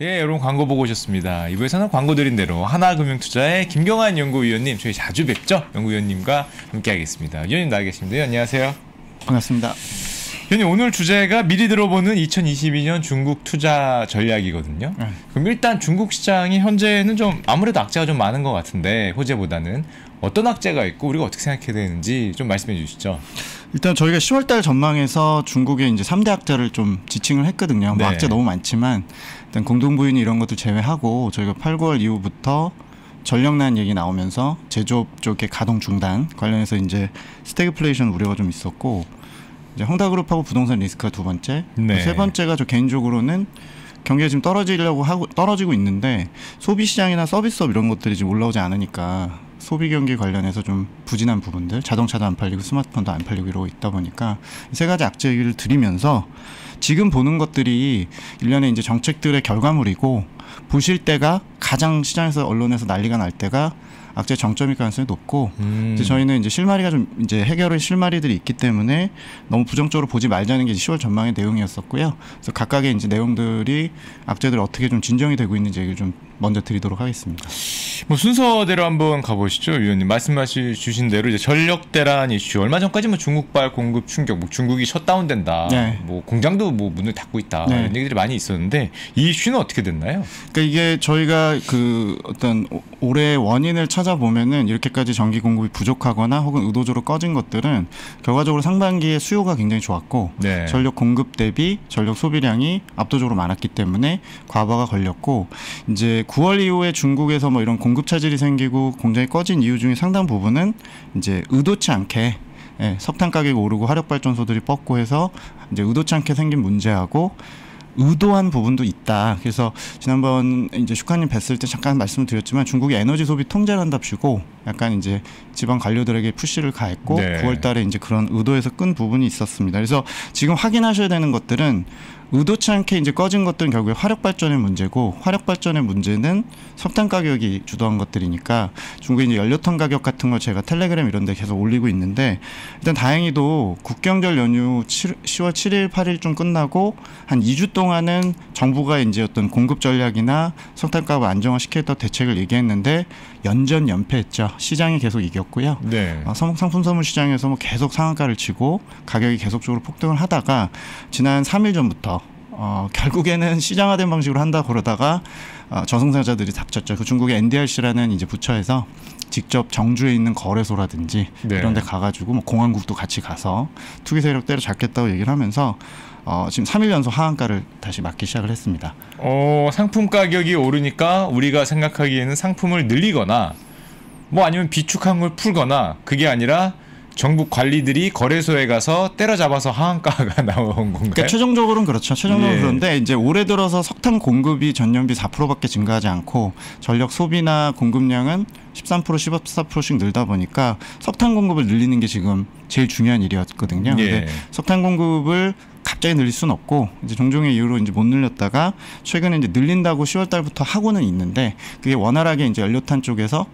예, 여러분 광고 보고 오셨습니다. 이부에서는 광고 드린 대로 하나금융투자의 김경환 연구위원님, 저희 자주 뵙죠? 연구위원님과 함께하겠습니다. 위원님 나와 계십니다. 예, 안녕하세요. 반갑습니다. 위원님 오늘 주제가 미리 들어보는 2022년 중국 투자 전략이거든요. 네. 그럼 일단 중국 시장이 현재는 좀 아무래도 악재가 좀 많은 것 같은데 호재보다는 어떤 악재가 있고 우리가 어떻게 생각해야 되는지 좀 말씀해 주시죠. 일단 저희가 10월달 전망에서 중국의 이제 3대 악재를 좀 지칭을 했거든요. 뭐 네. 악재 너무 많지만 일단 공동부인 이런 것들 제외하고 저희가 8, 9월 이후부터 전력난 얘기 나오면서 제조업 쪽의 가동 중단 관련해서 이제 스태그플레이션 우려가 좀 있었고 이제 헝다그룹하고 부동산 리스크가 두 번째, 네. 세 번째가 저 개인적으로는 경기가 지금 떨어지려고 하고 떨어지고 있는데 소비 시장이나 서비스업 이런 것들이 지금 올라오지 않으니까 소비 경기 관련해서 좀 부진한 부분들 자동차도 안 팔리고 스마트폰도 안 팔리고 이러고 있다 보니까 이세 가지 악재 얘기를 드리면서 지금 보는 것들이 일련의 이제 정책들의 결과물이고 보실 때가 가장 시장에서 언론에서 난리가 날 때가 악재 정점일 가능성이 높고 음. 이제 저희는 이제 실마리가 좀 이제 해결의 실마리들이 있기 때문에 너무 부정적으로 보지 말자는 게 이제 10월 전망의 내용이었었고요. 그래서 각각의 이제 내용들이 악재들이 어떻게 좀 진정이 되고 있는지 얘기를 좀 먼저 드리도록 하겠습니다. 뭐 순서대로 한번 가보시죠, 위원님. 말씀하신 주신 대로 이제 전력 대란 이슈 얼마 전까지 뭐 중국발 공급 충격, 뭐 중국이 셧다운된다, 네. 뭐 공장도 뭐 문을 닫고 있다 네. 이런 얘기들이 많이 있었는데 이 이슈는 어떻게 됐나요? 그러니까 이게 저희가 그 어떤 오- 올해 원인을 찾아보면은 이렇게까지 전기 공급이 부족하거나 혹은 의도적으로 꺼진 것들은 결과적으로 상반기에 수요가 굉장히 좋았고 네. 전력 공급 대비 전력 소비량이 압도적으로 많았기 때문에 과부하가 걸렸고 이제 9월 이후에 중국에서 뭐 이런 공급 차질이 생기고 공장이 꺼진 이유 중에 상당 부분은 이제 의도치 않게 예, 석탄 가격이 오르고 화력 발전소들이 뻗고 해서 이제 의도치 않게 생긴 문제하고 의도한 부분도 있다. 그래서 지난번 이제 슈카님 뵀을 때 잠깐 말씀을 드렸지만 중국이 에너지 소비 통제를 한답시고 약간 이제 지방 관료들에게 푸시를 가했고 네. 9월 달에 이제 그런 의도에서 끈 부분이 있었습니다. 그래서 지금 확인하셔야 되는 것들은 의도치 않게 이제 꺼진 것들은 결국에 화력 발전의 문제고 화력 발전의 문제는 석탄 가격이 주도한 것들이니까 중국의 이제 연료통 가격 같은 걸 제가 텔레그램 이런 데 계속 올리고 있는데 일단 다행히도 국경절 연휴 7, 10월 7일 8일 좀 끝나고 한 2주 동안은 정부가 이제 어떤 공급 전략이나 석탄 값을 안정화시키겠다 대책을 얘기했는데 연전 연패했죠. 시장이 계속 이겼고요. 네. 어, 성- 상품 선물 시장에서 뭐 계속 상한가를 치고 가격이 계속적으로 폭등을 하다가 지난 3일 전부터 어, 결국에는 시장화된 방식으로 한다 그러다가 어, 저승사자들이 닥쳤죠. 그 중국의 NDRC라는 이제 부처에서 직접 정주에 있는 거래소라든지 네. 이런 데 가가지고 뭐 공항국도 같이 가서 투기 세력 때려 잡겠다고 얘기를 하면서 어, 지금 3일 연속 하한가를 다시 맞기 시작을 했습니다. 어, 상품 가격이 오르니까 우리가 생각하기에는 상품을 늘리거나 뭐 아니면 비축한 걸 풀거나 그게 아니라 정부 관리들이 거래소에 가서 때려잡아서 하한가가 나온 건가요? 그러니까 최종적으로는 그렇죠. 최종적으로 예. 그런데 이제 올해 들어서 석탄 공급이 전년비 4%밖에 증가하지 않고 전력 소비나 공급량은 13% 14%씩 늘다 보니까 석탄 공급을 늘리는 게 지금 제일 중요한 일이었거든요. 예. 근데 석탄 공급을 갑자기 늘릴 수는 없고 이제 종종의 이유로 이제 못 늘렸다가 최근에 이제 늘린다고 10월 달부터 하고는 있는데 그게 원활하게 이제 연료탄 쪽에서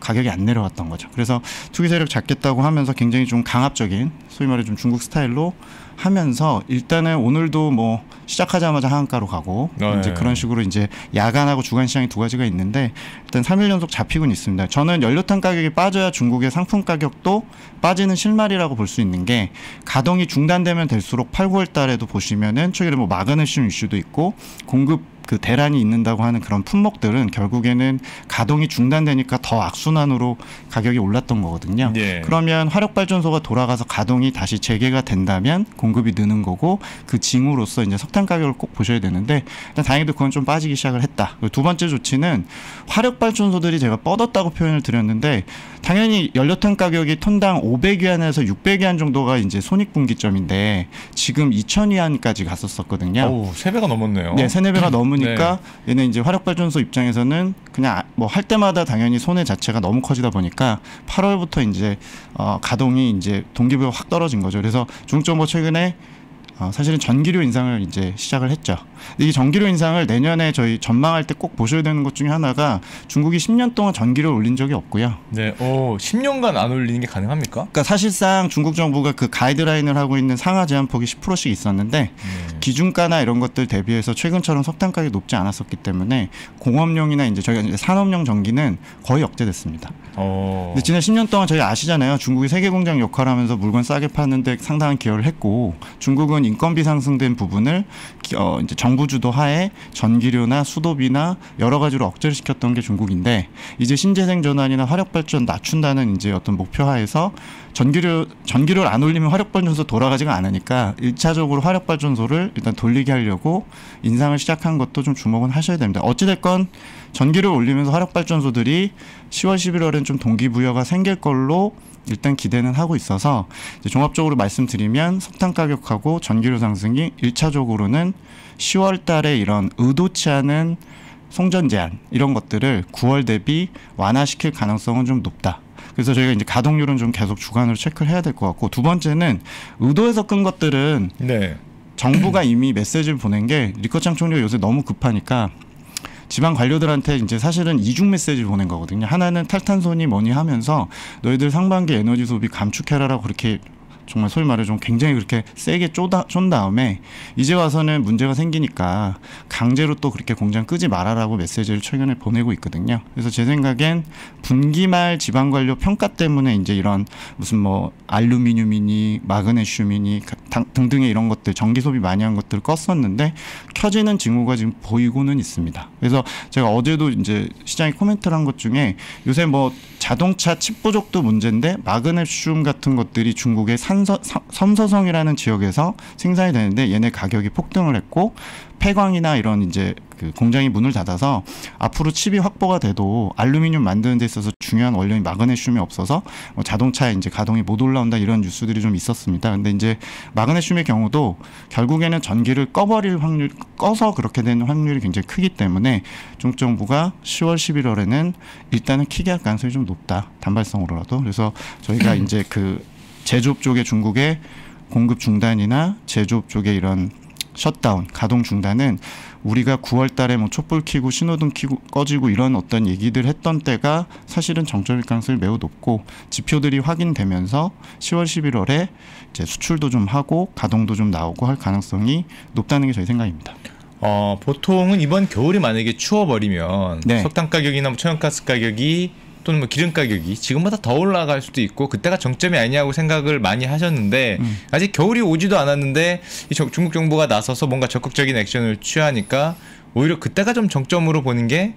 가격이 안 내려왔던 거죠. 그래서 투기 세력 잡겠다고 하면서 굉장히 좀 강압적인 소위 말해 좀 중국 스타일로 하면서 일단은 오늘도 뭐 시작하자마자 하한가로 가고 네. 이제 그런 식으로 이제 야간하고 주간 시장이 두 가지가 있는데 일단 3일 연속 잡히고는 있습니다. 저는 연료탄 가격이 빠져야 중국의 상품 가격도 빠지는 실마리라고 볼 수 있는 게 가동이 중단되면 될수록 8, 9월 달에도 보시면은 최근에 뭐 마그네슘 이슈도 있고 공급 그 대란이 있는다고 하는 그런 품목들은 결국에는 가동이 중단되니까 더 악순환으로 가격이 올랐던 거거든요. 예. 그러면 화력 발전소가 돌아가서 가동이 다시 재개가 된다면 공급이 느는 거고 그 징후로서 이제 석탄 가격을 꼭 보셔야 되는데 일단 다행히도 그건 좀 빠지기 시작을 했다. 두 번째 조치는 화력 발전소들이 제가 뻗었다고 표현을 드렸는데 당연히 연료탄 가격이 톤당 500위안에서 600위안 정도가 이제 손익분기점인데 지금 2,000위안까지 갔었었거든요. 어우, 세 배가 넘었네요. 네, 세네 배가 넘 으니까 얘는 이제 화력 발전소 입장에서는 그냥 뭐 할 때마다 당연히 손해 자체가 너무 커지다 보니까 8월부터 이제 어 가동이 이제 동기부여 확 떨어진 거죠. 그래서 중정부 최근에 어, 사실은 전기료 인상을 이제 시작을 했죠. 이 전기료 인상을 내년에 저희 전망할 때 꼭 보셔야 되는 것 중에 하나가 중국이 10년 동안 전기료를 올린 적이 없고요. 네. 오, 10년간 안 올리는 게 가능합니까? 그러니까 사실상 중국 정부가 그 가이드라인을 하고 있는 상하 제한 폭이 10%씩 있었는데 네. 기준가나 이런 것들 대비해서 최근처럼 석탄 가격이 높지 않았었기 때문에 공업용이나 이제 저희가 이제 산업용 전기는 거의 억제됐습니다. 어. 근데 지난 10년 동안 저희 아시잖아요. 중국이 세계 공장 역할하면서 물건 싸게 파는데 상당한 기여를 했고 중국은 인건비 상승된 부분을 기- 어, 이제 정부 주도 하에 전기료나 수도비나 여러 가지로 억제를 시켰던 게 중국인데 이제 신재생 전환이나 화력 발전 낮춘다는 이제 어떤 목표 하에서 전기료 전기료를 안 올리면 화력 발전소 돌아가지가 않으니까 일차적으로 화력 발전소를 일단 돌리게 하려고 인상을 시작한 것도 좀 주목은 하셔야 됩니다. 어찌 됐건 전기를 올리면서 화력 발전소들이 10월 11월엔 좀 동기부여가 생길 걸로 일단 기대는 하고 있어서 이제 종합적으로 말씀드리면 석탄 가격하고 전기료 상승이 일차적으로는 10월 달에 이런 의도치 않은 송전 제한 이런 것들을 9월 대비 완화시킬 가능성은 좀 높다. 그래서 저희가 이제 가동률은 좀 계속 주간으로 체크를 해야 될 것 같고 두 번째는 의도해서 끈 것들은 네. 정부가 이미 메시지를 보낸 게 리커 창 총리가 요새 너무 급하니까 지방 관료들한테 이제 사실은 이중 메시지를 보낸 거거든요. 하나는 탈탄소니 뭐니 하면서 너희들 상반기 에너지 소비 감축해라라고 그렇게 정말 소위 말해 좀 굉장히 그렇게 세게 쪼다, 쫀 다음에 이제 와서는 문제가 생기니까 강제로 또 그렇게 공장 끄지 말아라고 메시지를 최근에 보내고 있거든요. 그래서 제 생각엔 분기 말 지방 관료 평가 때문에 이제 이런 무슨 뭐 알루미늄이니 마그네슘이니 등등의 이런 것들 전기 소비 많이 한 것들을 껐었는데 켜지는 징후가 지금 보이고는 있습니다. 그래서 제가 어제도 이제 시장에 코멘트를 한 것 중에 요새 뭐 자동차 칩 부족도 문제인데 마그네슘 같은 것들이 중국의 산 서, 서- 섬서성이라는 지역에서 생산이 되는데 얘네 가격이 폭등을 했고 폐광이나 이런 이제 그 공장이 문을 닫아서 앞으로 칩이 확보가 돼도 알루미늄 만드는 데 있어서 중요한 원료인 마그네슘이 없어서 뭐 자동차에 이제 가동이 못 올라온다 이런 뉴스들이 좀 있었습니다. 근데 이제 마그네슘의 경우도 결국에는 전기를 꺼버릴 확률 꺼서 그렇게 되는 확률이 굉장히 크기 때문에 중국 정부가 10월 11월에는 일단은 키게 할 가능성이 좀 높다 단발성으로라도 그래서 저희가 이제 그 제조업 쪽의 중국의 공급 중단이나 제조업 쪽의 이런 셧다운, 가동 중단은 우리가 9월 달에 뭐 촛불 켜고 신호등 켜고 꺼지고 이런 어떤 얘기들 했던 때가 사실은 정점일 가능성이 매우 높고 지표들이 확인되면서 10월 11월에 이제 수출도 좀 하고 가동도 좀 나오고 할 가능성이 높다는 게 저희 생각입니다. 어, 보통은 이번 겨울이 만약에 추워버리면 네. 석탄 가격이나 뭐 천연가스 가격이 또는 뭐 기름 가격이 지금보다 더 올라갈 수도 있고 그때가 정점이 아니냐고 생각을 많이 하셨는데 음. 아직 겨울이 오지도 않았는데 이 정- 중국 정부가 나서서 뭔가 적극적인 액션을 취하니까 오히려 그때가 좀 정점으로 보는 게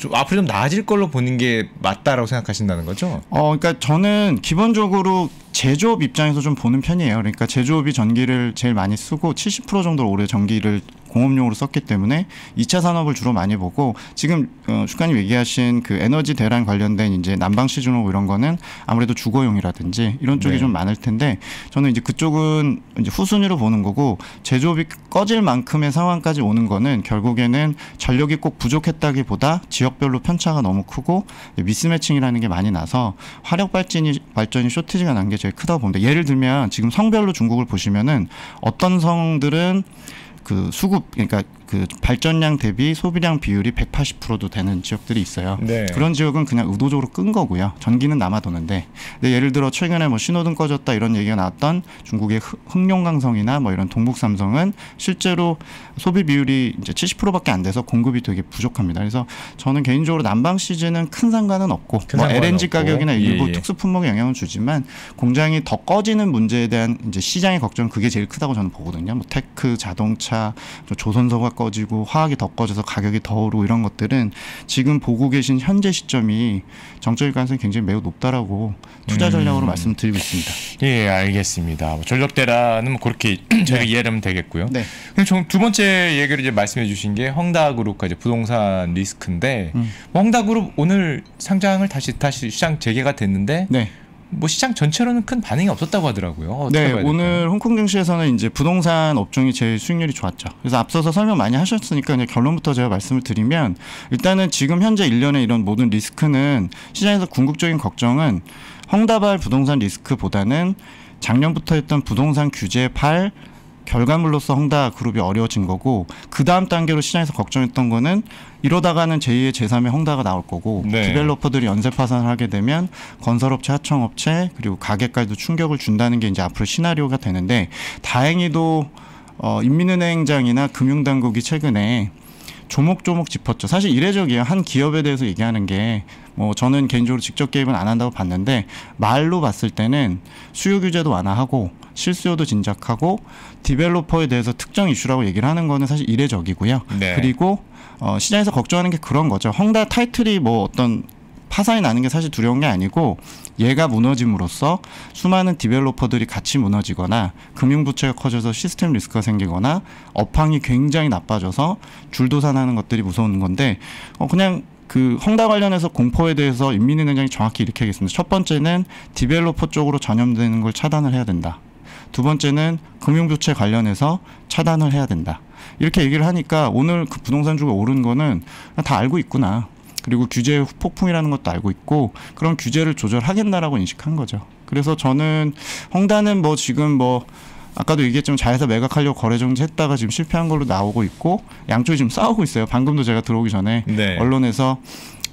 좀 앞으로 좀 나아질 걸로 보는 게 맞다라고 생각하신다는 거죠? 어, 그러니까 저는 기본적으로 제조업 입장에서 좀 보는 편이에요. 그러니까 제조업이 전기를 제일 많이 쓰고 70% 정도 올해 전기를 공업용으로 썼기 때문에 2차 산업을 주로 많이 보고 지금 어, 슈카님 얘기하신 그 에너지 대란 관련된 이제 난방 시즌호 이런 거는 아무래도 주거용이라든지 이런 쪽이 네. 좀 많을 텐데 저는 이제 그쪽은 이제 후순위로 보는 거고 제조업이 꺼질 만큼의 상황까지 오는 거는 결국에는 전력이 꼭 부족했다기보다 지역별로 편차가 너무 크고 미스매칭이라는 게 많이 나서 화력 발전이 발전이 쇼티지가 난 게 제일 크다고 봅니다. 예를 들면 지금 성별로 중국을 보시면은 어떤 성들은 그 수급 그러니까 그 발전량 대비 소비량 비율이 180%도 되는 지역들이 있어요. 네. 그런 지역은 그냥 의도적으로 끈 거고요. 전기는 남아 도는데. 근데 예를 들어 최근에 뭐 신호등 꺼졌다 이런 얘기가 나왔던 중국의 흥- 흥룡강성이나 뭐 이런 동북삼성은 실제로 소비 비율이 이제 70%밖에 안 돼서 공급이 되게 부족합니다. 그래서 저는 개인적으로 난방 시즌은 큰 상관은 없고 큰뭐 상관은 LNG 없고. 가격이나 예, 일부 예. 특수 품목에 영향을 주지만 공장이 더 꺼지는 문제에 대한 이제 시장의 걱정 그게 제일 크다고 저는 보거든요. 뭐 tech, 자동차, 또 조선소가 꺼지고 화학이 더 꺼져서 가격이 더 오르고 이런 것들은 지금 보고 계신 현재 시점이 정점일 가능성이 굉장히 매우 높다라고 투자 전략으로 음. 말씀드리고 있습니다. 예, 알겠습니다. 뭐 전력 대란은 뭐 그렇게 저희가 이해하면 되겠고요. 네. 그럼 좀두 번째 얘기를 이제 말씀해 주신 게 헝다그룹과 이제 부동산 리스크인데 음. 뭐 헝다그룹 오늘 상장을 다시 다시 시장 재개가 됐는데 네. 뭐 시장 전체로는 큰 반응이 없었다고 하더라고요. 네? 오늘 홍콩 증시에서는 이제 부동산 업종이 제일 수익률이 좋았죠. 그래서 앞서서 설명 많이 하셨으니까 이제 결론부터 제가 말씀을 드리면 일단은 지금 현재 일련의 이런 모든 리스크는 시장에서 궁극적인 걱정은 헝다발 부동산 리스크보다는 작년부터 했던 부동산 규제 팔 결과물로서 헝다 그룹이 어려워진 거고 그 다음 단계로 시장에서 걱정했던 거는 이러다가는 제2의 제3의 헝다가 나올 거고 네. 디벨로퍼들이 연쇄 파산을 하게 되면 건설업체, 하청업체 그리고 가게까지도 충격을 준다는 게 이제 앞으로 시나리오가 되는데 다행히도 어, 인민은행장이나 금융당국이 최근에 조목조목 짚었죠. 사실 이례적이에요. 한 기업에 대해서 얘기하는 게 뭐 저는 개인적으로 직접 개입은 안 한다고 봤는데 말로 봤을 때는 수요 규제도 완화하고 실수요도 진작하고 디벨로퍼에 대해서 특정 이슈라고 얘기를 하는 거는 사실 이례적이고요. 네. 그리고 어, 시장에서 걱정하는 게 그런 거죠. 헝다 타이틀이 뭐 어떤 파산이 나는 게 사실 두려운 게 아니고 얘가 무너짐으로써 수많은 디벨로퍼들이 같이 무너지거나 금융부채가 커져서 시스템 리스크가 생기거나 업황이 굉장히 나빠져서 줄도산하는 것들이 무서운 건데 어 그냥 그 헝다 관련해서 공포에 대해서 인민은행장이 정확히 이렇게 하겠습니다. 첫 번째는 디벨로퍼 쪽으로 전염되는 걸 차단을 해야 된다. 두 번째는 금융부채 관련해서 차단을 해야 된다. 이렇게 얘기를 하니까 오늘 그 부동산 주가 오른 거는 다 알고 있구나. 그리고 규제 폭풍이라는 것도 알고 있고 그런 규제를 조절하겠나라고 인식한 거죠. 그래서 저는 헝다는 뭐 지금 뭐 아까도 얘기했지만 자회사 매각하려고 거래 정지했다가 지금 실패한 걸로 나오고 있고 양쪽이 지금 싸우고 있어요. 방금도 제가 들어오기 전에 네. 언론에서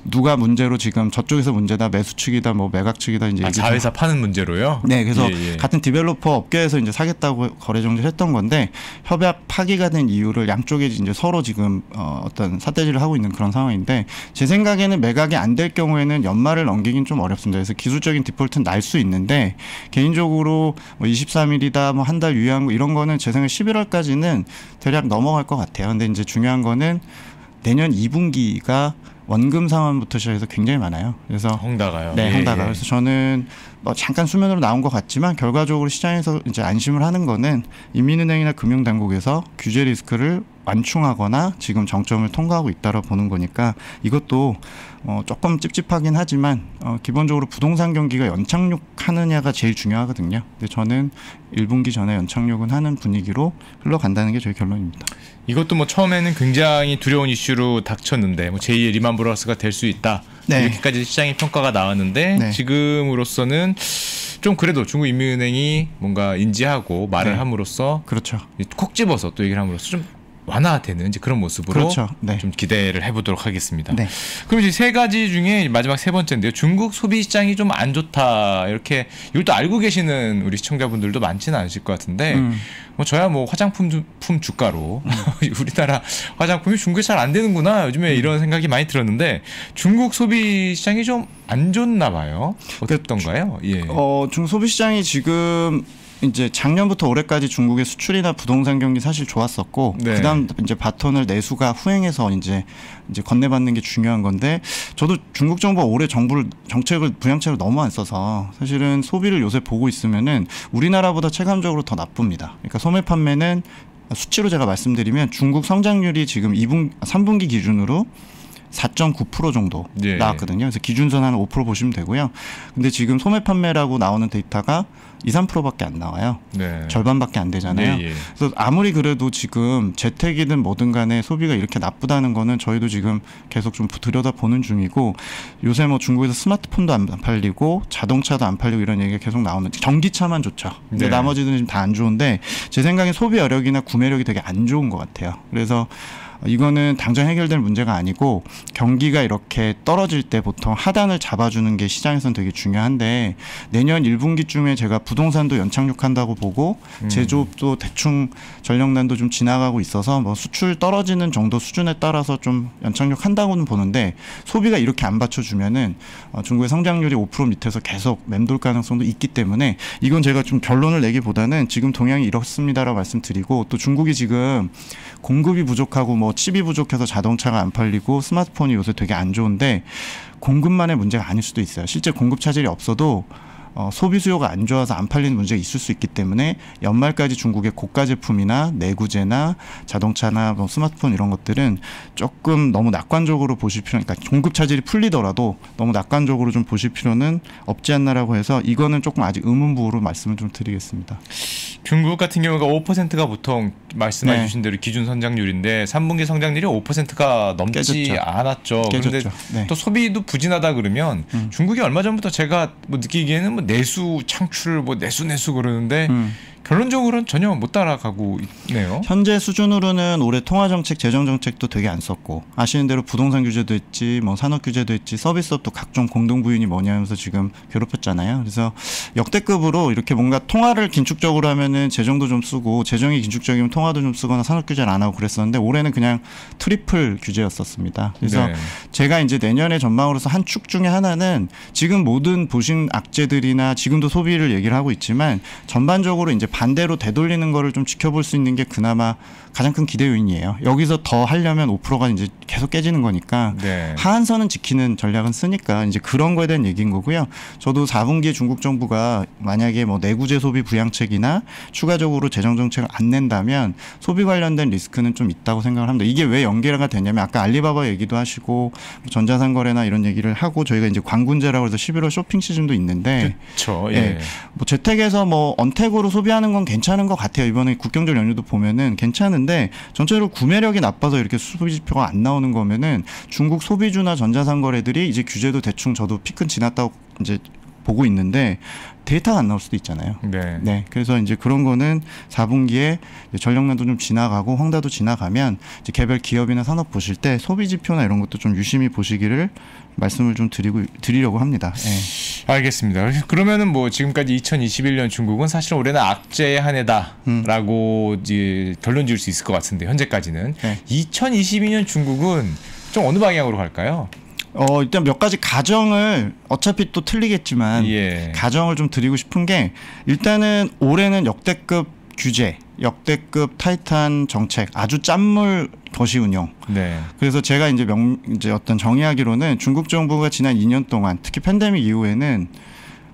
누가 문제로 지금 저쪽에서 문제다 매수 측이다 뭐 매각 측이다 이제 아, 자회사 파는 문제로요? 네, 그래서 예, 예. 같은 developer 업계에서 이제 사겠다고 거래 정지를 했던 건데 협약 파기가 된 이유를 양쪽이 이제 서로 지금 어, 어떤 삿대질을 하고 있는 그런 상황인데 제 생각에는 매각이 안 될 경우에는 연말을 넘기긴 좀 어렵습니다. 그래서 기술적인 디폴트는 날 수 있는데 개인적으로 뭐 23일이다 뭐 한 달 유예한 거 이런 거는 제 생각에 11월까지는 대략 넘어갈 것 같아요. 근데 이제 중요한 거는 내년 2분기가 원금 상환부터 시작해서 굉장히 많아요. 그래서 헝다가요. 네, 예, 헝다가. 예. 그래서 저는 뭐 잠깐 수면으로 나온 것 같지만 결과적으로 시장에서 이제 안심을 하는 거는 인민은행이나 금융당국에서 규제 리스크를 완충하거나 지금 정점을 통과하고 있다고 보는 거니까 이것도 어 조금 찝찝하긴 하지만 어 기본적으로 부동산 경기가 연착륙하느냐가 제일 중요하거든요. 근데 저는 1분기 전에 연착륙은 하는 분위기로 흘러간다는 게 저희 결론입니다. 이것도 뭐 처음에는 굉장히 두려운 이슈로 닥쳤는데 뭐 제2의 리만 브라더스가 될 수 있다. 네. 이렇게까지 시장의 평가가 나왔는데 네. 지금으로서는 좀 그래도 중국 인민은행이 뭔가 인지하고 말을 네. 함으로써 그렇죠. 콕 집어서 또 얘기를 함으로써 좀 완화되는 이제 그런 모습으로 그렇죠. 네. 좀 기대를 해보도록 하겠습니다. 네. 그럼 이제 세 가지 중에 마지막 세 번째인데요. 중국 소비 시장이 좀 안 좋다 이렇게 이걸 또 알고 계시는 우리 시청자분들도 많지는 않으실 것 같은데 음. 뭐 저야 뭐 화장품 주- 품 주가로 우리나라 화장품이 중국에 잘 안 되는구나 요즘에 음. 이런 생각이 많이 들었는데 중국 소비 시장이 좀 안 좋나 봐요. 어떻던가요? 예. 어, 중국 소비 시장이 지금 이제 작년부터 올해까지 중국의 수출이나 부동산 경기 사실 좋았었고 네. 그다음 이제 바톤을 내수가 후행해서 이제 이제 건네받는 게 중요한 건데 저도 중국 정부가 올해 정부를 정책을 부양책을 너무 안 써서 사실은 소비를 요새 보고 있으면은 우리나라보다 체감적으로 더 나쁩니다. 그러니까 소매 판매는 수치로 제가 말씀드리면 중국 성장률이 지금 2분 3분기 기준으로 4.9% 정도 예. 나왔거든요. 그래서 기준선 한 5% 보시면 되고요. 근데 지금 소매 판매라고 나오는 데이터가 2, 3%밖에 안 나와요. 네. 절반밖에 안 되잖아요. 예, 예. 그래서 아무리 그래도 지금 재택이든 뭐든 간에 소비가 이렇게 나쁘다는 거는 저희도 지금 계속 좀 들여다 보는 중이고 요새 뭐 중국에서 스마트폰도 안 팔리고 자동차도 안 팔리고 이런 얘기가 계속 나오는데 전기차만 좋죠. 근데 네. 나머지는 지금 다 안 좋은데 제 생각엔 소비 여력이나 구매력이 되게 안 좋은 것 같아요. 그래서 이거는 당장 해결될 문제가 아니고 경기가 이렇게 떨어질 때 보통 하단을 잡아주는 게 시장에서는 되게 중요한데 내년 1분기쯤에 제가 부동산도 연착륙한다고 보고 음. 제조업도 대충 전력난도 좀 지나가고 있어서 뭐 수출 떨어지는 정도 수준에 따라서 좀 연착륙한다고는 보는데 소비가 이렇게 안 받쳐주면은 어, 중국의 성장률이 5% 밑에서 계속 맴돌 가능성도 있기 때문에 이건 제가 좀 결론을 내기보다는 지금 동향이 이렇습니다라고 말씀드리고 또 중국이 지금 공급이 부족하고 뭐 칩이 부족해서 자동차가 안 팔리고 스마트폰이 요새 되게 안 좋은데 공급만의 문제가 아닐 수도 있어요. 실제 공급 차질이 없어도 어, 소비 수요가 안 좋아서 안 팔리는 문제가 있을 수 있기 때문에 연말까지 중국의 고가 제품이나 내구재나 자동차나 뭐 스마트폰 이런 것들은 조금 너무 낙관적으로 보실 필요, 그러니까 공급 차질이 풀리더라도 너무 낙관적으로 좀 보실 필요는 없지 않나라고 해서 이거는 조금 아직 의문부호로 말씀을 좀 드리겠습니다. 중국 같은 경우가 5%가 보통 말씀해 네. 주신 대로 기준 성장률인데 3분기 성장률이 5%가 넘지 깨졌죠. 않았죠. 그런데 깨졌죠. 네. 또 소비도 부진하다 그러면 음. 중국이 얼마 전부터 제가 뭐 느끼기에는 뭐 내수 창출 뭐 내수 내수 그러는데 음. 결론적으로는 전혀 못 따라가고 있네요. 현재 수준으로는 올해 통화 정책, 재정 정책도 되게 안 썼고 아시는 대로 부동산 규제도 했지, 뭐 산업 규제도 했지, 서비스업도 각종 공동 부인이 뭐냐 하면서 지금 괴롭혔잖아요. 그래서 역대급으로 이렇게 뭔가 통화를 긴축적으로 하면은 재정도 좀 쓰고 재정이 긴축적이면 통화도 좀 쓰거나 산업 규제를 안 하고 그랬었는데 올해는 그냥 triple 규제였었습니다. 그래서 네. 제가 이제 내년의 전망으로서 한 축 중에 하나는 지금 모든 보신 악재들이나 지금도 소비를 얘기를 하고 있지만 전반적으로 이제 반대로 되돌리는 거를 좀 지켜볼 수 있는 게 그나마 가장 큰 기대 요인이에요. 여기서 더 하려면 5%가 이제 계속 깨지는 거니까 네. 하한선은 지키는 전략은 쓰니까 이제 그런 거에 대한 얘기인 거고요. 저도 4분기에 중국 정부가 만약에 뭐 내구재 소비 부양책이나 추가적으로 재정 정책을 안 낸다면 소비 관련된 리스크는 좀 있다고 생각을 합니다. 이게 왜 연계가 되냐면 아까 알리바바 얘기도 하시고 전자상 거래나 이런 얘기를 하고 저희가 이제 광군제라고 해서 11월 쇼핑 시즌도 있는데 그렇죠. 예. 예. 뭐 재택에서 뭐 언택으로 소비하는 건 괜찮은 것 같아요. 이번에 국경절 연휴도 보면은 괜찮은 데 전체로 구매력이 나빠서 이렇게 소비 지표가 안 나오는 거면은 중국 소비주나 전자상 거래들이 이제 규제도 대충 저도 피크는 지났다고 이제 보고 있는데 데이터가 안 나올 수도 있잖아요. 네. 네, 그래서 이제 그런 거는 4분기에 전력난도 좀 지나가고 황다도 지나가면 이제 개별 기업이나 산업 보실 때 소비 지표나 이런 것도 좀 유심히 보시기를 말씀을 좀 드리고 드리려고 합니다. 네. 알겠습니다. 그러면은 뭐 지금까지 2021년 중국은 사실 올해는 악재의 한 해다라고 이제 결론 지을 수 있을 것 같은데 현재까지는 네. 2022년 중국은 좀 어느 방향으로 갈까요? 어 일단 몇 가지 가정을 어차피 또 틀리겠지만 예. 가정을 좀 드리고 싶은 게 일단은 올해는 역대급 규제, 역대급 타이탄 정책, 아주 짠물 거시 운영. 네. 그래서 제가 이제 명 이제 어떤 정의하기로는 중국 정부가 지난 2년 동안 특히 팬데믹 이후에는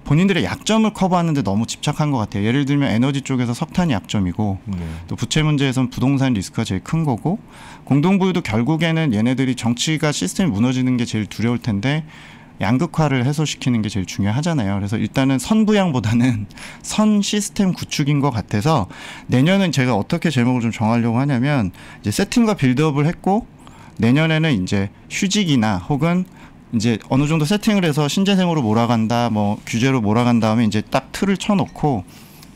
본인들의 약점을 커버하는데 너무 집착한 것 같아요. 예를 들면 에너지 쪽에서 석탄이 약점이고 네. 또 부채 문제에선 부동산 리스크가 제일 큰 거고 공동부유도 결국에는 얘네들이 정치가 시스템이 무너지는 게 제일 두려울 텐데 양극화를 해소시키는 게 제일 중요하잖아요. 그래서 일단은 선부양보다는 선 시스템 구축인 것 같아서 내년은 제가 어떻게 제목을 좀 정하려고 하냐면 이제 세팅과 빌드업을 했고 내년에는 이제 휴직이나 혹은 이제 어느 정도 세팅을 해서 신재생으로 몰아간다, 뭐 규제로 몰아간 다음에 이제 딱 틀을 쳐놓고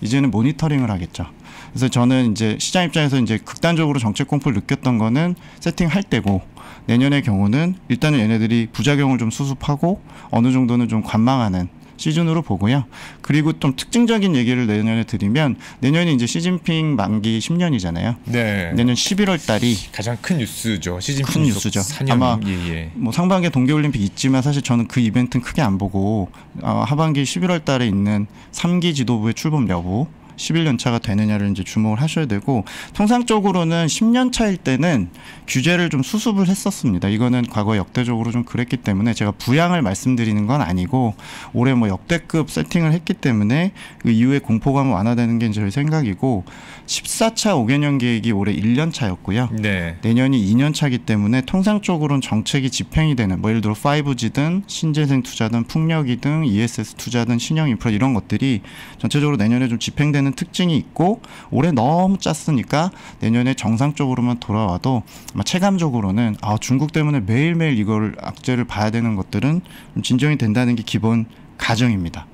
이제는 모니터링을 하겠죠. 그래서 저는 이제 시장 입장에서 이제 극단적으로 정책 공포를 느꼈던 거는 세팅할 때고 내년의 경우는 일단은 얘네들이 부작용을 좀 수습하고 어느 정도는 좀 관망하는 시즌으로 보고요. 그리고 좀 특징적인 얘기를 내년에 드리면 내년이 이제 시진핑 만기 10년이잖아요. 네. 내년 11월 달이 가장 큰 뉴스죠. 시진핑 큰 뉴스죠. 4년. 아마 예, 예. 뭐 상반기에 동계올림픽 있지만 사실 저는 그 이벤트는 크게 안 보고 어, 하반기 11월 달에 있는 3기 지도부의 출범 여부 11년 차가 되느냐를 이제 주목을 하셔야 되고 통상적으로는 10년 차일 때는 규제를 좀 수습을 했었습니다. 이거는 과거 역대적으로 좀 그랬기 때문에 제가 부양을 말씀드리는 건 아니고 올해 뭐 역대급 세팅을 했기 때문에 그 이후에 공포감 완화되는 게 저희 생각이고 14차 5개년 계획이 올해 1년 차였고요. 네. 내년이 2년 차기 때문에 통상적으로는 정책이 집행이 되는 뭐 예를 들어 5G든 신재생 투자든 풍력이든 ESS 투자든 신형 인프라 이런 것들이 전체적으로 내년에 좀 집행되는 특징이 있고 올해 너무 짰으니까 내년에 정상적으로만 돌아와도 아마 체감적으로는 아 중국 때문에 매일매일 이걸 악재를 봐야 되는 것들은 좀 진정이 된다는 게 기본 가정입니다.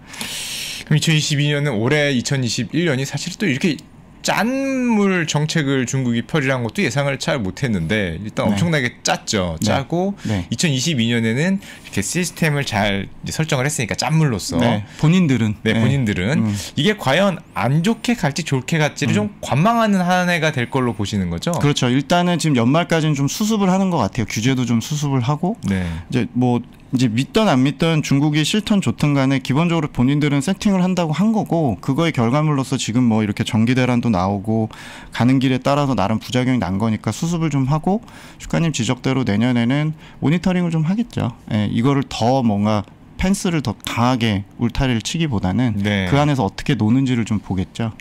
그럼 2022년은 올해 2021년이 사실 또 이렇게 짠물 정책을 중국이 펼이란 것도 예상을 잘 못했는데 일단 네. 엄청나게 짰죠. 네. 짜고 네. 2022년에는 이렇게 시스템을 잘 설정을 했으니까 짠물로서 네, 본인들은 네, 본인들은 음. 이게 과연 안 좋게 갈지 좋게 갈지를 좀 관망하는 한 해가 될 걸로 보시는 거죠. 그렇죠. 일단은 지금 연말까지는 좀 수습을 하는 것 같아요. 규제도 좀 수습을 하고 네. 이제 뭐 이제 믿던 안 믿던 중국이 싫던 좋든 간에 기본적으로 본인들은 세팅을 한다고 한 거고 그거의 결과물로서 지금 뭐 이렇게 전기 대란도 나오고 가는 길에 따라서 나름 부작용이 난 거니까 수습을 좀 하고 슈카님 지적대로 내년에는 모니터링을 좀 하겠죠. 예, 이거를 더 뭔가 펜스를 더 강하게 울타리를 치기보다는 네. 그 안에서 어떻게 노는지를 좀 보겠죠.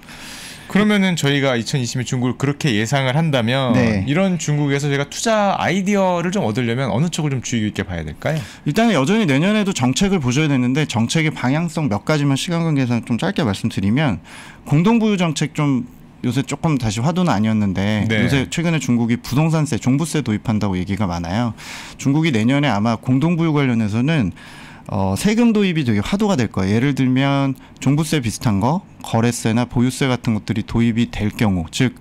그러면은 저희가 2020년 중국을 그렇게 예상을 한다면 네. 이런 중국에서 제가 투자 아이디어를 좀 얻으려면 어느 쪽을 좀 주의 깊게 봐야 될까요? 일단은 여전히 내년에도 정책을 보셔야 되는데 정책의 방향성 몇 가지만 시간 관계상 좀 짧게 말씀드리면 공동부유 정책 좀 요새 조금 다시 화두는 아니었는데 네. 요새 최근에 중국이 부동산세, 종부세 도입한다고 얘기가 많아요. 중국이 내년에 아마 공동부유 관련해서는 어, 세금 도입이 되게 화두가 될 거예요. 예를 들면 종부세 비슷한 거, 거래세나 보유세 같은 것들이 도입이 될 경우, 즉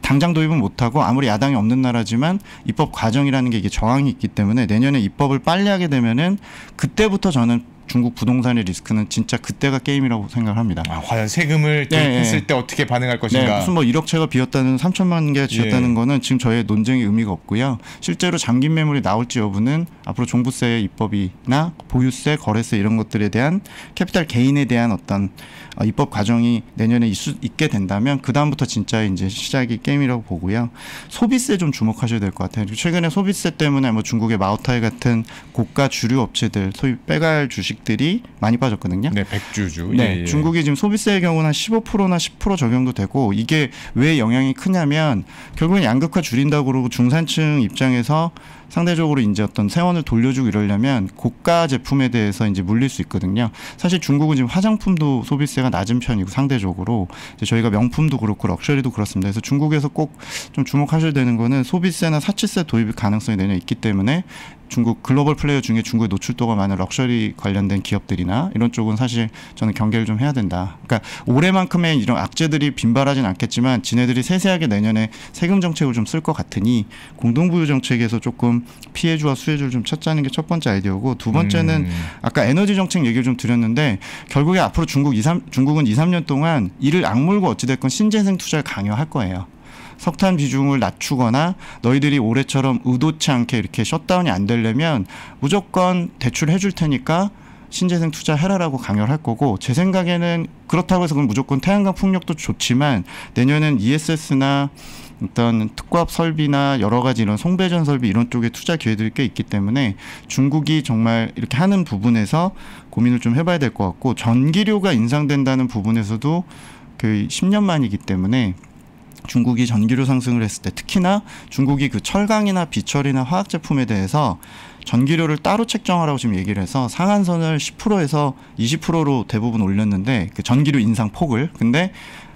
당장 도입은 못하고 아무리 야당이 없는 나라지만 입법 과정이라는 게 이게 정황이 있기 때문에 내년에 입법을 빨리 하게 되면은 그때부터 저는 중국 부동산의 리스크는 진짜 그때가 게임이라고 생각을 합니다. 아, 과연 세금을 네, 도입했을 네. 때 어떻게 반응할 것인가? 네, 무슨 뭐 1억 채가 비었다는 3천만 개가 지었다는 예. 거는 지금 저의 논쟁의 의미가 없고요. 실제로 잠긴 매물이 나올지 여부는 앞으로 종부세 입법이나 보유세, 거래세 이런 것들에 대한 캐피탈 개인에 대한 어떤 어, 입법 과정이 내년에 있, 있게 된다면 그 다음부터 진짜 이제 시작이 게임이라고 보고요. 소비세 좀 주목하셔야 될 것 같아요. 최근에 소비세 때문에 뭐 중국의 마오타이 같은 고가 주류 업체들 소위 빼갈 주식들이 많이 빠졌거든요. 네, 백주주. 네, 예, 예. 중국이 지금 소비세의 경우는 한 15%나 10% 적용도 되고 이게 왜 영향이 크냐면 결국엔 양극화 줄인다고 그러고 중산층 입장에서 상대적으로 이제 어떤 세원을 돌려주고 이러려면 고가 제품에 대해서 이제 물릴 수 있거든요. 사실 중국은 지금 화장품도 소비세가 낮은 편이고 상대적으로 저희가 명품도 그렇고 luxury도 그렇습니다. 그래서 중국에서 꼭 좀 주목하셔야 되는 거는 소비세나 사치세 도입 가능성이 내년 있기 때문에 중국 global player 중에 중국에 노출도가 많은 럭셔리 관련된 기업들이나 이런 쪽은 사실 저는 경계를 좀 해야 된다. 그러니까 올해만큼의 이런 악재들이 빈발하진 않겠지만 지네들이 세세하게 내년에 세금 정책을 좀 쓸 것 같으니 공동부유 정책에서 조금 피해주와 수혜주를 좀 찾자는 게 첫 번째 아이디어고 두 번째는 음. 아까 에너지 정책 얘기를 좀 드렸는데 결국에 앞으로 중국 2, 3, 중국은 2, 3년 동안 이를 악물고 어찌됐건 신재생 투자를 강요할 거예요. 석탄 비중을 낮추거나 너희들이 올해처럼 의도치 않게 이렇게 셧다운이 안 되려면 무조건 대출해 줄 테니까 신재생 투자해라라고 강요를 할 거고 제 생각에는 그렇다고 해서 그럼 무조건 태양광 풍력도 좋지만 내년엔 ESS나 어떤 특과업 설비나 여러 가지 이런 송배전 설비 이런 쪽에 투자 기회들이 꽤 있기 때문에 중국이 정말 이렇게 하는 부분에서 고민을 좀 해봐야 될 것 같고 전기료가 인상된다는 부분에서도 그 10년 만이기 때문에 중국이 전기료 상승을 했을 때 특히나 중국이 그 철강이나 비철이나 화학 제품에 대해서 전기료를 따로 책정하라고 지금 얘기를 해서 상한선을 10%에서 20%로 대부분 올렸는데 그 전기료 인상 폭을 근데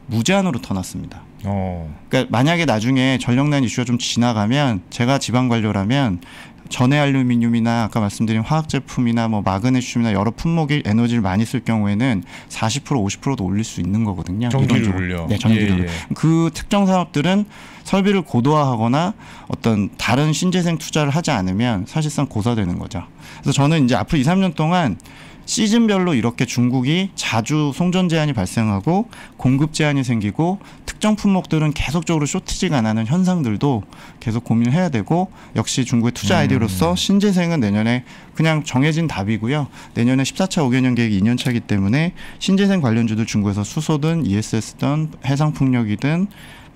무제한으로 터놨습니다. 어. 그러니까 만약에 나중에 전력난 이슈가 좀 지나가면 제가 지방 관료라면 전해 알루미늄이나 아까 말씀드린 화학 제품이나 뭐 마그네슘이나 여러 품목의 에너지를 많이 쓸 경우에는 40% 50%도 올릴 수 있는 거거든요. 전기료를요? 이론적으로. 네, 전기료를. 예, 예. 그 특정 산업들은 설비를 고도화하거나 어떤 다른 신재생 투자를 하지 않으면 사실상 고사되는 거죠. 그래서 저는 이제 앞으로 2, 3년 동안 시즌별로 이렇게 중국이 자주 송전 제한이 발생하고 공급 제한이 생기고 특정 품목들은 계속적으로 쇼티지가 나는 현상들도 계속 고민을 해야 되고 역시 중국의 투자 아이디어로서 신재생은 내년에 그냥 정해진 답이고요. 내년에 14차 5개년 계획이 2년 차이기 때문에 신재생 관련주들 중국에서 수소든 ESS든 해상풍력이든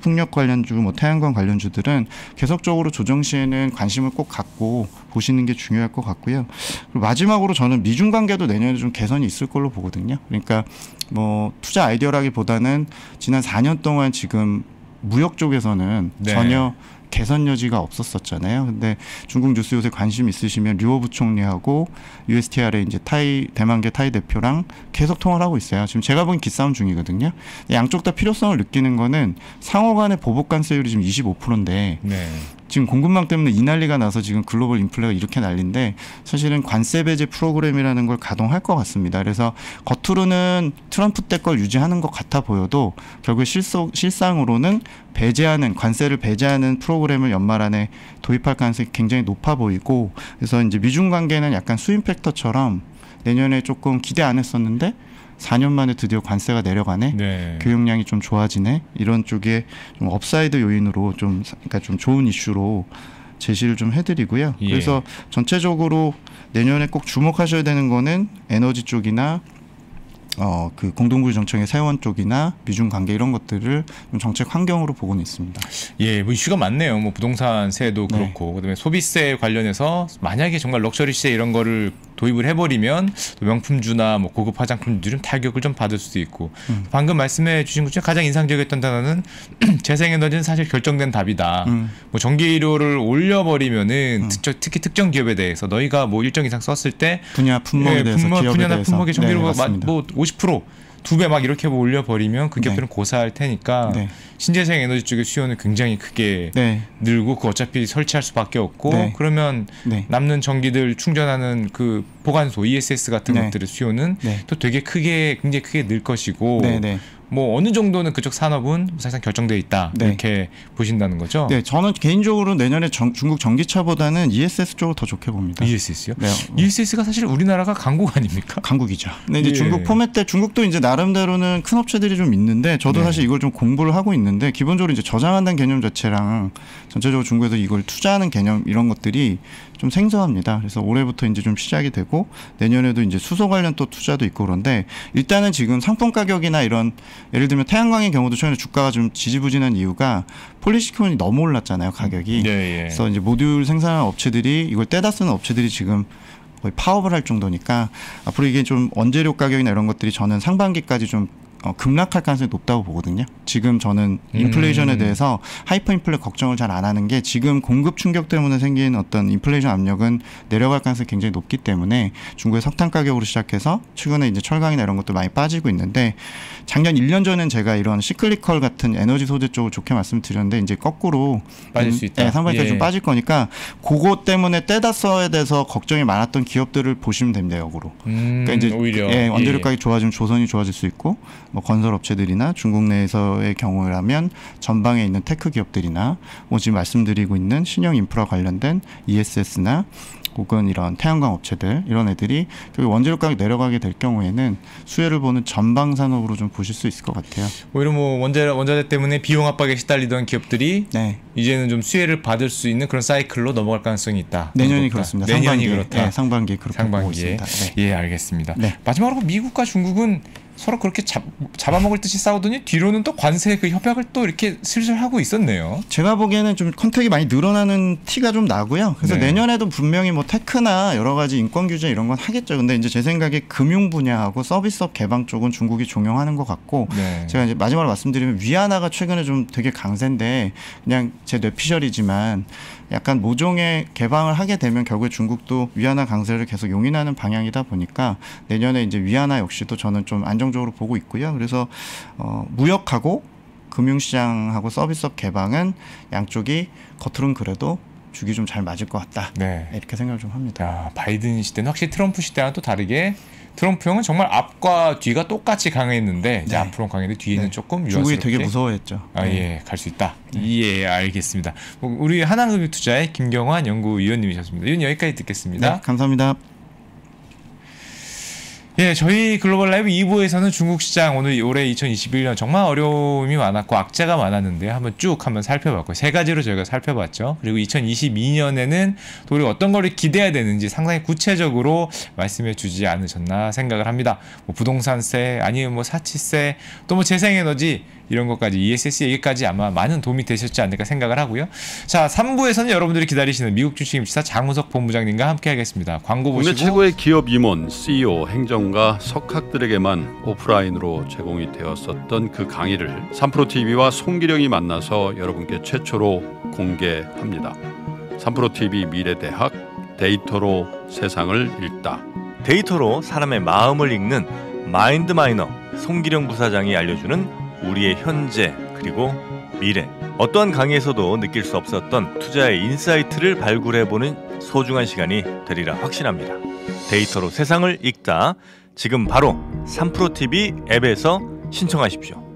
풍력 관련주, 뭐 태양광 관련주들은 계속적으로 조정 시에는 관심을 꼭 갖고 보시는 게 중요할 것 같고요. 마지막으로 저는 미중 관계도 내년에 좀 개선이 있을 걸로 보거든요. 그러니까 뭐 투자 아이디어라기보다는 지난 4년 동안 지금 무역 쪽에서는 네. 전혀 개선 여지가 없었었잖아요. 근데 중국 뉴스 요새 관심 있으시면 류호 부총리하고 USTR의 이제 타이 대만계 타이 대표랑 계속 통화를 하고 있어요. 지금 제가 보기엔 기싸움 중이거든요. 양쪽 다 필요성을 느끼는 거는 상호 간의 보복 관세율이 지금 25%인데 네. 지금 공급망 때문에 이 난리가 나서 지금 글로벌 인플레가 이렇게 난리인데 사실은 관세 배제 프로그램이라는 걸 가동할 것 같습니다. 그래서 겉으로는 트럼프 때 걸 유지하는 것 같아 보여도 결국 실속, 실상으로는 배제하는 관세를 배제하는 프로그램을 연말 안에 도입할 가능성이 굉장히 높아 보이고 그래서 이제 미중 관계는 약간 스윙 팩터처럼 내년에 조금 기대 안 했었는데 4년 만에 드디어 관세가 내려가네. 네. 교역량이 좀 좋아지네 이런 쪽에 좀 upside 요인으로 좀 그러니까 좀 좋은 이슈로 제시를 좀 해드리고요. 예. 그래서 전체적으로 내년에 꼭 주목하셔야 되는 거는 에너지 쪽이나 어 그 공동부유 정책의 세원 쪽이나 미중 관계 이런 것들을 좀 정책 환경으로 보고는 있습니다. 예, 뭐 이슈가 많네요. 뭐 부동산세도 네. 그렇고 그다음에 소비세 관련해서 만약에 정말 luxury세 이런 거를 도입을 해버리면 또 명품주나 뭐 고급 화장품들은 타격을 좀 받을 수도 있고 음. 방금 말씀해 주신 것 중에 가장 인상적이었던 단어는 재생에너지는 사실 결정된 답이다. 음. 뭐 전기료를 올려버리면은 음. 특, 특히 특정 기업에 대해서 너희가 뭐 일정 이상 썼을 때 분야 품목에 예, 대해서 기업에 분야나 대해서 품목의 전기료가 네, 맞습니다. 뭐50% 두 배 막 이렇게 올려버리면 그 네. 기업들은 고사할 테니까 네. 신재생 에너지 쪽의 수요는 굉장히 크게 네. 늘고 그 어차피 설치할 수밖에 없고 네. 그러면 네. 남는 전기들 충전하는 그 보관소 ESS 같은 네. 것들의 수요는 네. 또 되게 크게 굉장히 크게 늘 것이고 네, 네. 뭐 어느 정도는 그쪽 산업은 사실상 결정돼 있다 네. 이렇게 보신다는 거죠. 네, 저는 개인적으로 내년에 정- 중국 전기차보다는 ESS 쪽을 더 좋게 봅니다. ESS요? 네. ESS가 사실 우리나라가 강국 아닙니까? 강국이죠. 근데 이제 예. 중국 포맷 때 중국도 이제 나름대로는 큰 업체들이 좀 있는데 저도 네. 사실 이걸 좀 공부를 하고 있는 데 기본적으로 이제 저장한다는 개념 자체랑 전체적으로 중국에서 이걸 투자하는 개념 이런 것들이 좀 생소합니다. 그래서 올해부터 이제 좀 시작이 되고 내년에도 이제 수소 관련 또 투자도 있고 그런데 일단은 지금 상품 가격이나 이런 예를 들면 태양광의 경우도 최근에 주가가 좀 지지부진한 이유가 폴리실리콘이 너무 올랐잖아요 가격이. 예, 예. 그래서 이제 모듈 생산하는 업체들이 이걸 떼다 쓰는 업체들이 지금 거의 파업을 할 정도니까 앞으로 이게 좀 원재료 가격이나 이런 것들이 저는 상반기까지 좀 어, 급락할 가능성이 높다고 보거든요. 지금 저는 인플레이션에 음. 대해서 hyper 인플레 걱정을 잘 안 하는 게 지금 공급 충격 때문에 생긴 어떤 인플레이션 압력은 내려갈 가능성이 굉장히 높기 때문에 중국의 석탄 가격으로 시작해서 최근에 이제 철강이나 이런 것도 많이 빠지고 있는데 작년 1년 전엔 제가 이런 cyclical 같은 에너지 소재 쪽을 좋게 말씀드렸는데 이제 거꾸로 빠질 음, 수 있다. 네, 상반기까지 예. 좀 빠질 거니까 그거 때문에 떼다 써야 돼서 걱정이 많았던 기업들을 보시면 됩니다. 역으로. 음, 그러니까 이제 오히려 예, 원재료 예. 가격이 좋아지면 조선이 좋아질 수 있고 뭐 건설 업체들이나 중국 내에서의 경우라면 전방에 있는 tech 기업들이나 뭐 지금 말씀드리고 있는 신형 인프라 관련된 ESS나 혹은 이런 태양광 업체들 이런 애들이 결국 원재료 가격 내려가게 될 경우에는 수혜를 보는 전방 산업으로 좀 보실 수 있을 것 같아요. 오히려 뭐 원자 원자재 때문에 비용 압박에 시달리던 기업들이 네. 이제는 좀 수혜를 받을 수 있는 그런 사이클로 넘어갈 가능성이 있다. 내년이. 그렇습니다. 내년이 상반기에, 그렇다. 예, 상반기에 그렇게 보고 상반기에 있습니다. 네. 예 알겠습니다. 네. 마지막으로 미국과 중국은 서로 그렇게 잡, 잡아먹을 듯이 싸우더니 뒤로는 또 관세 그 협약을 또 이렇게 슬슬 하고 있었네요. 제가 보기에는 좀 컨택이 많이 늘어나는 티가 좀 나고요. 그래서 네. 내년에도 분명히 뭐 테크나 여러 가지 인권 규제 이런 건 하겠죠. 근데 이제 제 생각에 금융 분야하고 서비스업 개방 쪽은 중국이 종용하는 것 같고 네. 제가 이제 마지막으로 말씀드리면 위안화가 최근에 좀 되게 강세인데 그냥 제 뇌피셜이지만 약간 모종의 개방을 하게 되면 결국에 중국도 위안화 강세를 계속 용인하는 방향이다 보니까 내년에 이제 위안화 역시도 저는 좀 안정적으로 보고 있고요. 그래서 어, 무역하고 금융시장하고 서비스업 개방은 양쪽이 겉으로는 그래도 죽이 좀잘 맞을 것 같다. 네. 이렇게 생각을 좀 합니다. 야, 바이든 시대는 확실히 트럼프 시대와는 또 다르게 트럼프 형은 정말 앞과 뒤가 똑같이 강했는데 이제 네. 앞으로 강했는데 뒤에는 네. 조금 중국이 유아스럽게 되게 무서워했죠. 아, 네. 예, 갈 수 있다. 예, 알겠습니다. 뭐, 우리 하나금융투자의 김경환 연구위원님이셨습니다. 이건 여기까지 듣겠습니다. 네, 감사합니다. 예, 저희 글로벌 라이브 2부에서는 중국 시장 오늘 올해 2021년 정말 어려움이 많았고 악재가 많았는데 한번 쭉 한번 살펴봤고 세 가지로 저희가 살펴봤죠. 그리고 2022년에는 또 우리가 어떤 거를 기대해야 되는지 상당히 구체적으로 말씀해 주지 않으셨나 생각을 합니다. 뭐 부동산세 아니면 뭐 사치세 또 뭐 재생에너지 이런 것까지 ESS 얘기까지 아마 많은 도움이 되셨지 않을까 생각을 하고요. 자, 3부에서는 여러분들이 기다리시는 미국 주식임시사 장우석 본부장님과 함께 하겠습니다. 광고 국내 보시고 최고의 기업 임원, CEO, 행정가, 석학들에게만 오프라인으로 제공이 되었었던 그 강의를 3프로 TV와 송길영이 만나서 여러분께 최초로 공개합니다. 3프로 TV 미래대학 데이터로 세상을 읽다. 데이터로 사람의 마음을 읽는 mind miner 송길영 부사장이 알려주는 우리의 현재 그리고 미래 어떠한 강의에서도 느낄 수 없었던 투자의 insight를 발굴해보는 소중한 시간이 되리라 확신합니다. 데이터로 세상을 읽다 지금 바로 3프로TV 앱에서 신청하십시오.